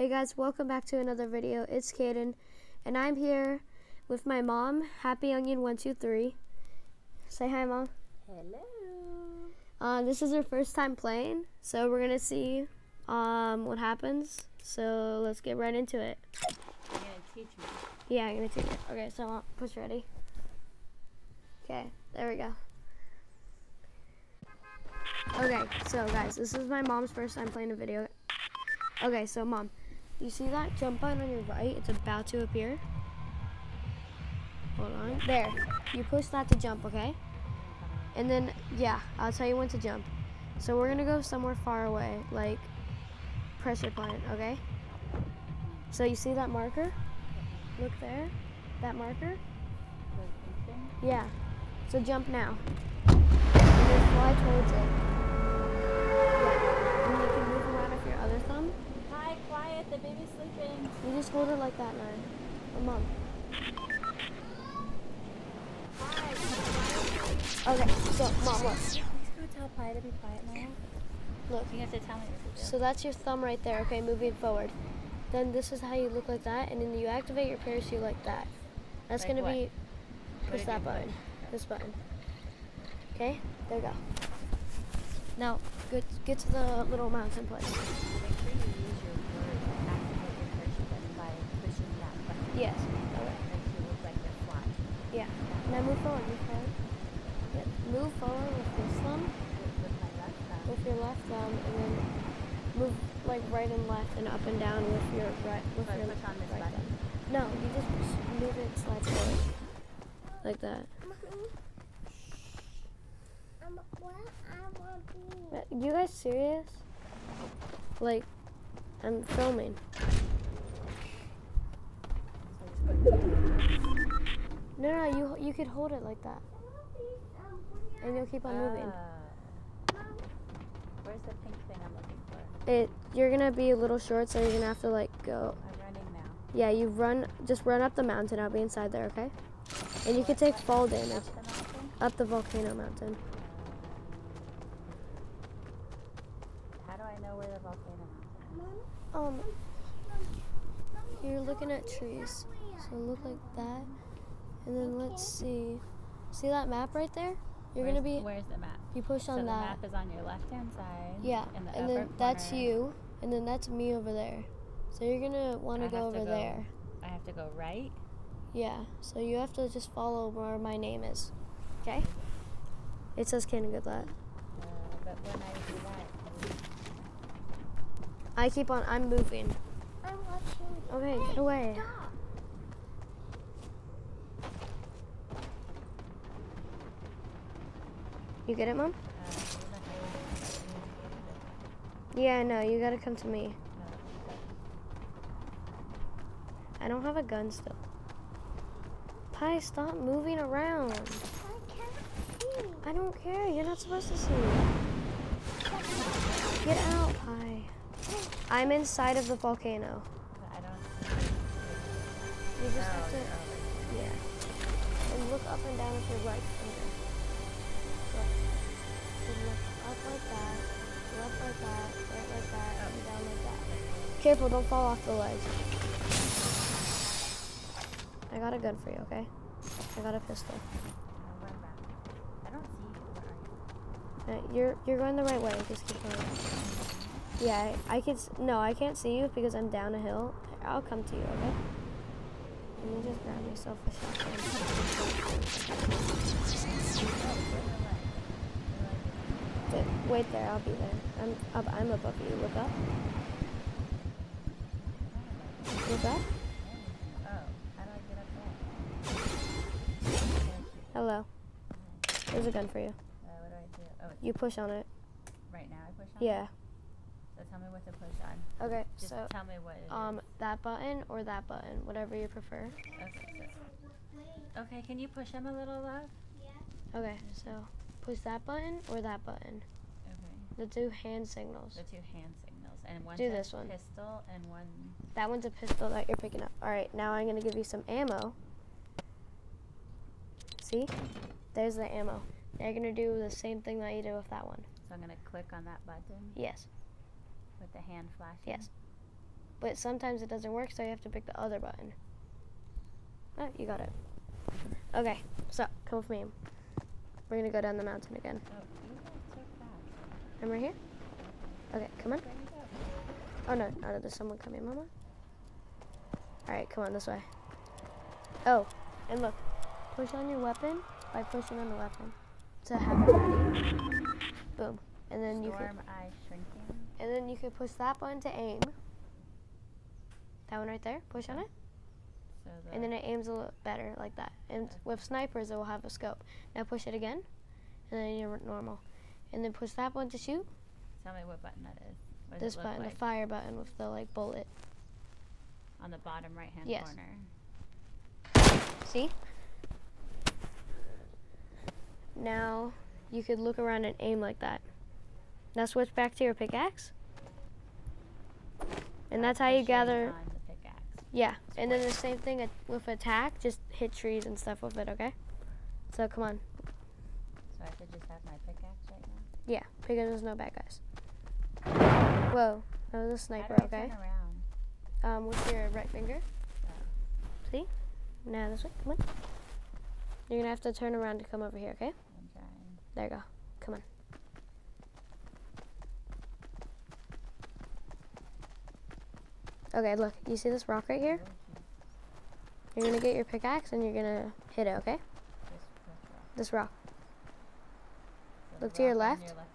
Hey guys, welcome back to another video. It's Kaden, and I'm here with my mom, Happy Onion One Two Three. Say hi, mom. Hello. Uh, this is her first time playing, so we're gonna see um, what happens. So let's get right into it. You're gonna teach me. Yeah, I'm gonna teach it. Okay, so uh, push ready. Okay, there we go. Okay, so guys, this is my mom's first time playing a video. Okay, so mom, you see that jump button on your right? It's about to appear. Hold on. There. You push that to jump, okay? And then, yeah, I'll tell you when to jump. So we're gonna go somewhere far away, like pressure plant, okay? So you see that marker? Look there. That marker? Yeah. So jump now. And then fly towards it. Quiet. The baby's sleeping. You just hold it like that now. Oh, mom. Okay, so mom, look. Please go tell Pi to be quiet now. Look. You have to tell me what to do. So that's your thumb right there, okay, moving forward. Then this is how you look like that, and then you activate your parachute like that. That's Like gonna what? be push that button. push? This button. Okay, there you go. Now get get to the little mountain place. Make sure you use your word to activate your parachute button by pushing that button. Yes. Okay. Makes you like. Yeah. Now move forward, move forward. Yeah. Move forward with this thumb, With, with my left thumb. with your left thumb, and then move like right and left and up and down with your right with So your push on this right button. thumb. No, you just move it, slide forward, like that. Uh, You guys serious? Like, I'm filming. So just put No, no, you you could hold it like that, and you'll keep on moving. Ah. Where's the pink thing I'm looking for? It you're gonna be a little short, so you're gonna have to like go. I'm running now. Yeah, you run, just run up the mountain. I'll be inside there, okay? And you can take fall damage Up the up the volcano mountain. How do I know where the volcano mountain is? Um, you're looking at trees, so look like that, and then let's see. See that map right there? You're Where's- gonna be. Where's the map? You push So on the that. map is on your left hand side. Yeah, the and then that's corner. you, and then that's me over there. So you're gonna want to go over there. I have to go right. Yeah, so you have to just follow where my name is. Okay? It says Kaden Goodlatte. Uh, but when I do that, I keep on, I'm moving. I'm watching. Okay, get away. Stop. You get it, Mom? Yeah, no, you gotta come to me. I don't have a gun still. Pi, stop moving around. I can't see. I don't care, you're not supposed to see. Get out, Pi. I'm inside of the volcano. You just have to, yeah. And look up and down with your right like that, left like that, right like that, and down like that. Careful, don't fall off the ledge. I got a gun for you, okay? I got a pistol. I don't see you? Uh, you're you're going the right way. Just keep going. Yeah, I, I can. No, I can't see you because I'm down a hill. I'll come to you, okay? Let me just grab myself a shotgun. Wait, wait there. I'll be there. I'm up. I'm above you. Look up. Look up. Oh, how do I get up there? Hello. There's a gun for you. Uh, what do I do? Oh, You push on it. right now I push on? Yeah. So tell me what to push on. Okay. Just So, tell me what it is. um, that button or that button, whatever you prefer. Okay, so- okay, can you push him a little, love? Yeah. Okay. So, push that button or that button. Okay. The two hand signals. The two hand signals. And one Do says this one. pistol and one That one's a pistol that you're picking up. All right, now I'm gonna give you some ammo. See? There's the ammo. Now you're gonna do the same thing that you did with that one. so I'm gonna click on that button Yes. with the hand flashing. Yes. but sometimes it doesn't work, so you have to pick the other button. Oh, you got it. Okay, so come with me. We're gonna go down the mountain again. Oh, you. I'm right here. Okay, come on. You? Oh no, oh no, there's someone coming, Mama. All right, come on this way. Oh, and look, push on your weapon by pushing on the weapon to have it ready. Boom, and then you can, Storm eye shrinking. and then you can push that button to aim. That one right there, push on it, and then it aims a little better like that. And Okay. with snipers, it will have a scope. Now push it again, and then you're normal. And then push that button to shoot. tell me what button that is. What This button, like the fire button with the like bullet. on the bottom right hand Yes. corner. See? Now you could look around and aim like that. Now switch back to your pickaxe. And that's how you gather. Yeah. And then the same thing with attack. Just hit trees and stuff with it, okay? So come on. So I should just have my pickaxe right now. Yeah, because there's no bad guys. Whoa. That was a sniper, okay? turn around? Um, with your right finger. Oh. See? Now this way. Come on. You're gonna have to turn around to come over here, okay? I'm trying. There you go. Come on. Okay, look. You see this rock right here? Oh. You're gonna get your pickaxe and you're gonna hit it, okay? This, this rock. This rock. Look to your left. Your left.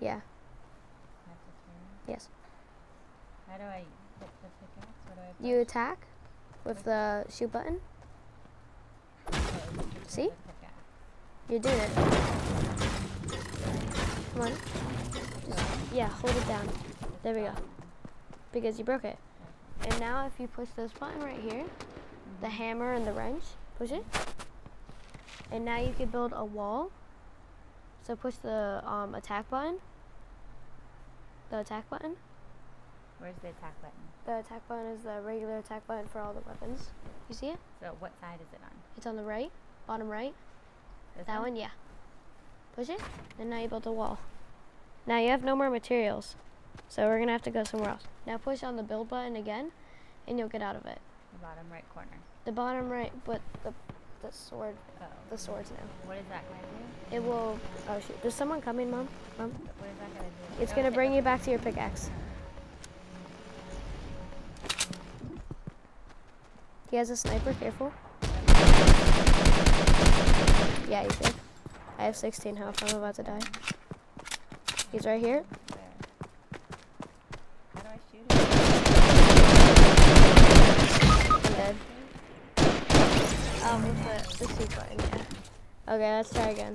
Yeah. I have to turn. Yes. How do I hit the pickaxe? What do I push? You attack with the shoot button. Oh, hit See? You're doing it. Come on. Just, yeah, hold it down. There we go. Oh. Because you broke it. And now if you push this button right here, the hammer and the wrench, push it. And now you can build a wall. So push the um, attack button. The attack button. Where's the attack button? The attack button is the regular attack button for all the weapons. You see it? So what side is it on? It's on the right, bottom right. This That one, yeah. Push it, and now you built a wall. Now you have no more materials, so we're gonna have to go somewhere else. Now push on the build button again, and you'll get out of it. The bottom right corner. The bottom right, but the the sword, Oh. the swords now. What is that gonna do? It will. Oh shoot! There's someone coming, mom. Mom. What is that gonna do? It's gonna bring you back to your pickaxe. He has a sniper. Careful. Yeah, he's good. I have 16 health. I'm about to die. He's right here. Okay, let's try again.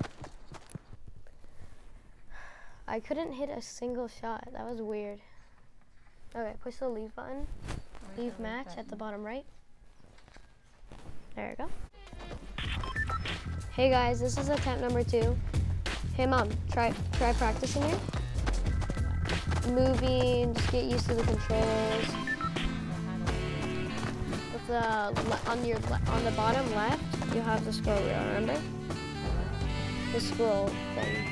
I couldn't hit a single shot. That was weird. Okay, push the leave button. Where's Leave match at the bottom right. There we go. Hey guys, this is attempt number two. Hey mom, try try practicing here. Moving, just get used to the controls. So how do I- With the on your on the bottom left, you have the scroll wheel. Remember scroll thing.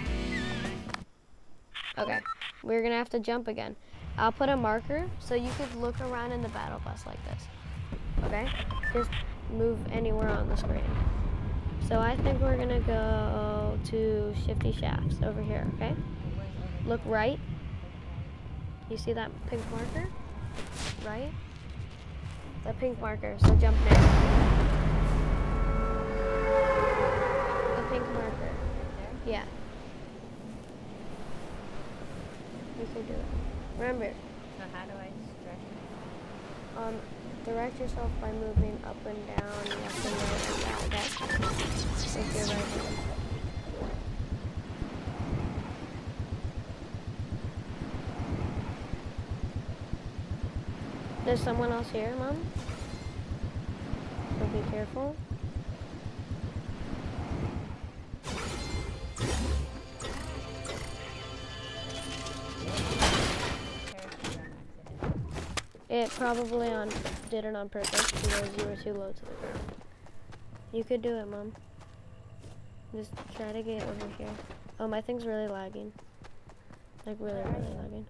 Okay, we're gonna have to jump again. I'll put a marker so you could look around in the battle bus like this. Okay, just move anywhere on the screen. So I think we're gonna go to Shifty Shafts over here. Okay, look right. You see that pink marker? Right? The pink marker. So jump now. The pink marker. Right Yeah. You can do it. Remember. So how do I stretch? um, direct yourself by moving up and down, left and right, like that. Okay. With your right hand. There's someone else here, Mom. So be careful. Probably on did it on purpose because you were too low to the ground. You could do it, Mom. Just try to get over here. Oh, my thing's really lagging. Like really, really lagging.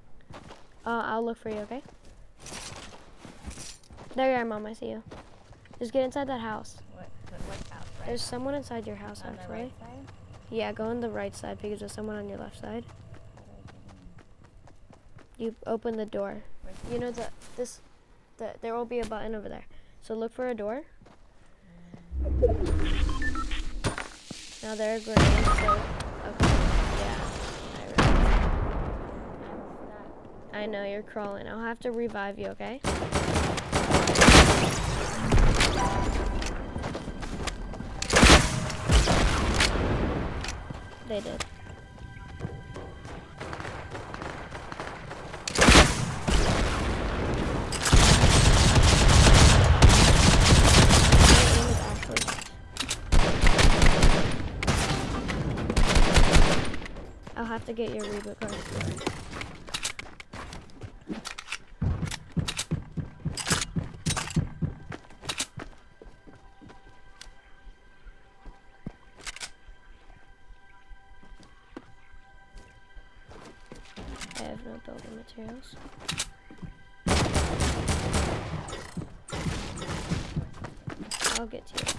Uh, I'll look for you, okay? There you are, Mom. I see you. Just get inside that house. What, what, house, right? There's someone inside your house, on the actually. right? Yeah, go on the right side because there's someone on your left side. How do I get in? You open the door. You know the this, the there will be a button over there. So look for a door. Now there are grenades. So okay, yeah. I. I know you're crawling. I'll have to revive you. Okay. They did. To get your reboot card. Materials. I'll get to you.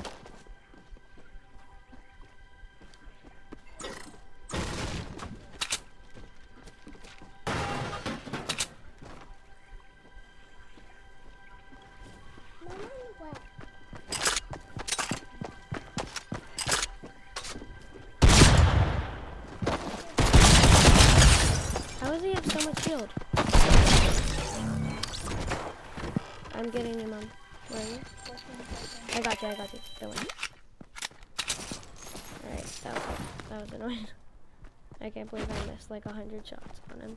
You, I got you. Don't worry. Alright, that was that was annoying. I can't believe I missed like a hundred shots on him.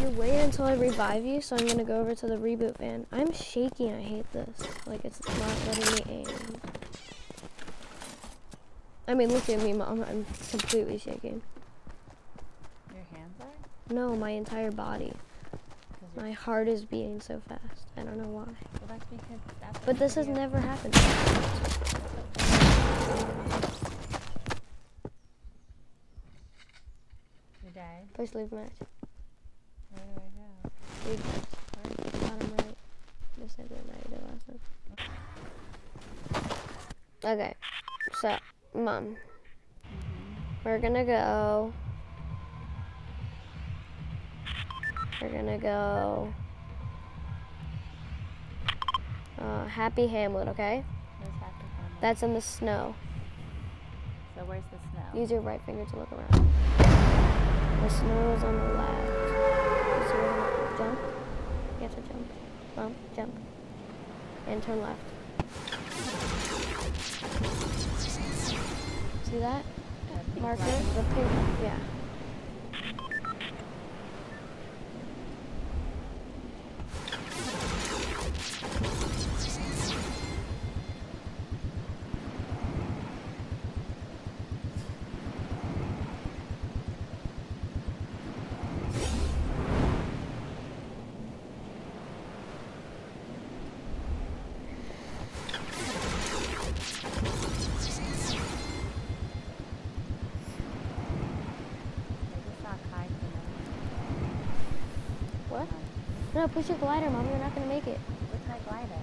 You wait until I revive you, so I'm gonna go over to the reboot van. I'm shaking, I hate this. Like it's not letting me aim. I mean, look at me, Mom. I'm completely shaking. Your hands are? No, my entire body. My heart is beating so fast. I don't know why. Well, that's because that's But this has never happened. You died. Push leave match. Where do I go? Leave match. Bottom right. Just like that I did last time. Okay. So, mom. Mm-hmm. We're gonna go. We're gonna go. Uh, Happy Hamlet, okay? Happy Family? That's in the snow. So where's the snow? Use your right finger to look around. The snow is on the left. Where Jump. You have to jump. Bump, jump. And turn left. See that? Marker? The pink. Yeah. No, push your glider, mom. You're not gonna make it. What's my glider?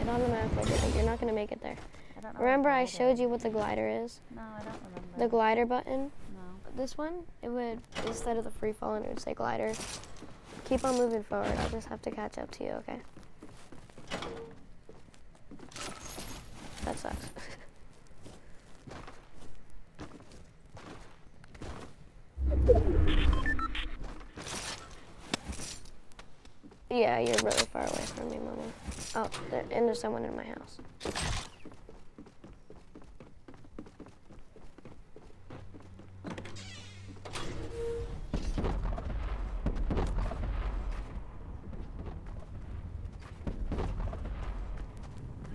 It automatically did it. You're not gonna make it there. I don't. Remember, I showed you what the glider is. No, I don't remember. The glider button. No. This one, it would instead of the free fall, it would say glider. Keep on moving forward. I'll just have to catch up to you, okay? That sucks. yeah, you're really far away from me, Mama. Oh, there, and there's someone in my house.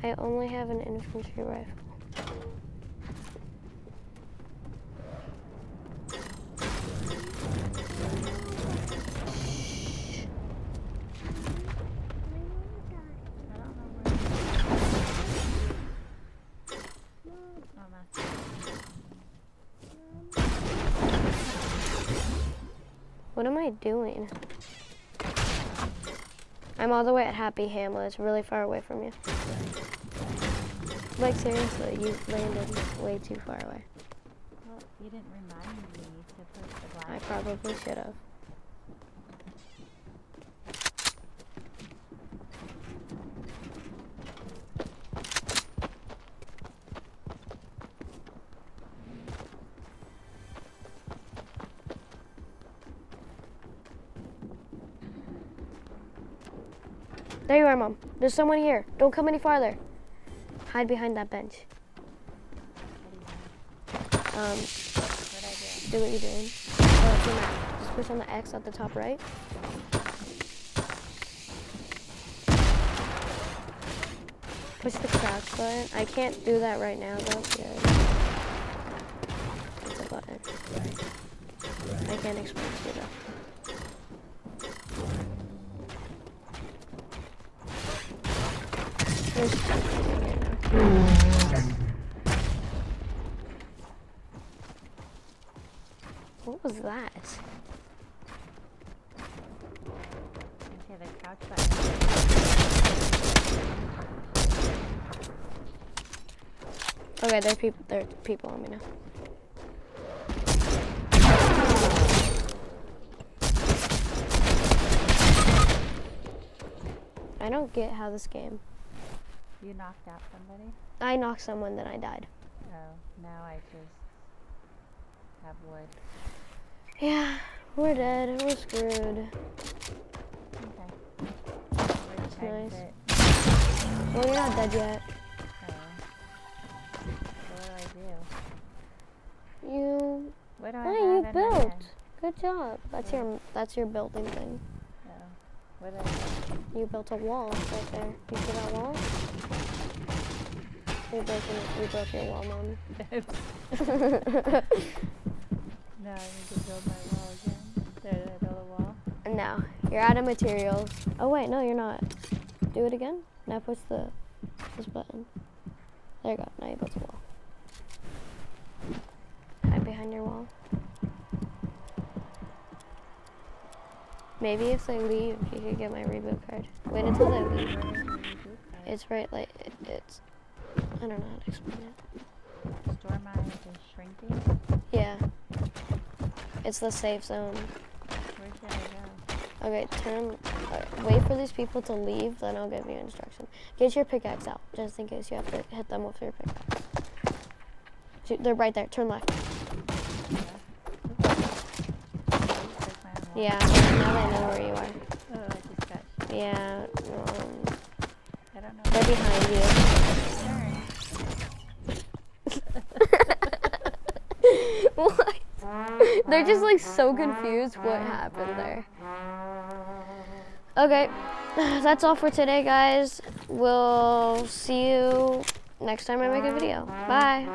I only have an infantry rifle. What am I doing? I'm all the way at Happy Hamlet. It's really far away from you. Like seriously, you landed way too far away. Well, you didn't remind me to push the I probably should have. Are, Mom. There's someone here. Don't come any farther. Hide behind that bench. Um, do? what you're doing. Oh. Just push on the X at the top right. Push the crouch button. I can't do that right now though. Yeah. It's a button. I can't explain to you though. What was that? Okay, there's crouch. Okay, there people. There's people on me now. I don't get how this game. You knocked out somebody? I knocked someone, then I died. Oh, now I just have wood. Yeah, we're dead. We're screwed. Okay. That's nice. exit? Well, you're not dead yet. Oh. What do I do? You. What do I Hey, you built. Good job. That's your. That's your building thing. Oh. What do I You built a wall right there. You see that wall? You broke, your- you broke your wall, mom. no, I need to build my wall again. There, did I build a wall? No, you're out of materials. Oh wait, no, you're not. Do it again. Now push the this button. There you go. Now you built a wall. Hide behind your wall. Maybe if they leave, you could get my reboot card. Wait until they leave. Where is the reboot card? It's right, like it, it's. I don't know how to explain it. Storm eye is shrinking. Yeah. It's the safe zone. Where should I go? Okay, turn. Uh, wait for these people to leave, then I'll give you instruction. Get your pickaxe out, just in case you have to hit them with your pickaxe. Shoot, they're right there. Turn left. Break my own wall. Yeah, now they know where you are. Oh, I just got. Yeah, um, I don't know. they're behind you. what? They're just like so confused what happened there. Okay, that's all for today, guys. We'll see you next time I make a video. Bye.